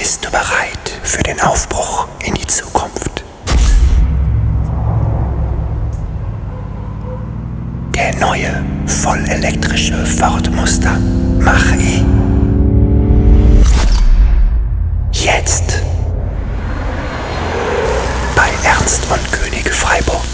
Bist du bereit für den Aufbruch in die Zukunft? Der neue vollelektrische Ford Mustang Mach-E. Jetzt bei Ernst und König Freiburg.